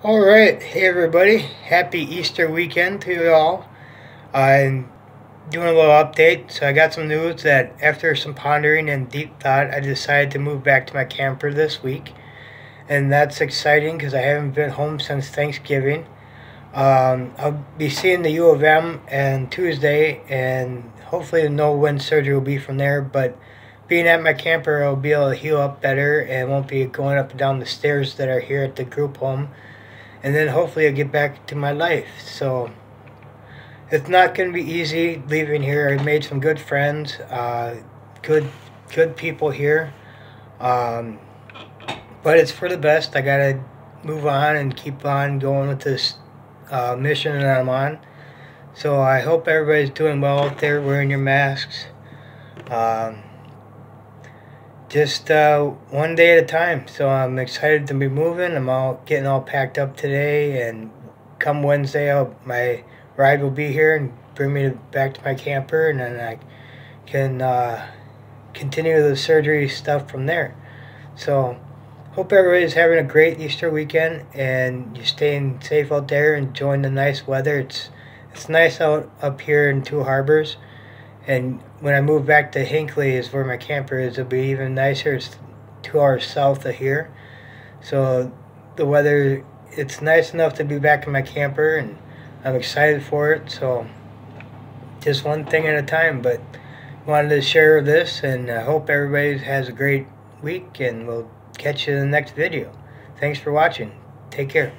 All right, hey everybody, happy Easter weekend to you all. I'm doing a little update. So I got some news that after some pondering and deep thought, I decided to move back to my camper this week. And that's exciting because I haven't been home since Thanksgiving. Um, I'll be seeing the U of M on Tuesday, and hopefully no wind surgery will be from there. But being at my camper, I'll be able to heal up better and won't be going up and down the stairs that are here at the group home and then hopefully I'll get back to my life. So it's not going to be easy leaving here. I made some good friends, uh, good good people here, um, but it's for the best. I got to move on and keep on going with this uh, mission that I'm on. So I hope everybody's doing well out there, wearing your masks. Um, just uh, one day at a time. So I'm excited to be moving. I'm all getting all packed up today, and come Wednesday, I'll, my ride will be here and bring me back to my camper, and then I can uh, continue the surgery stuff from there. So hope everybody's having a great Easter weekend, and you're staying safe out there, and enjoying the nice weather. It's it's nice out up here in Two Harbors and when I move back to Hinckley is where my camper is. It'll be even nicer. It's two hours south of here. So the weather, it's nice enough to be back in my camper and I'm excited for it. So just one thing at a time, but wanted to share this and I hope everybody has a great week and we'll catch you in the next video. Thanks for watching. Take care.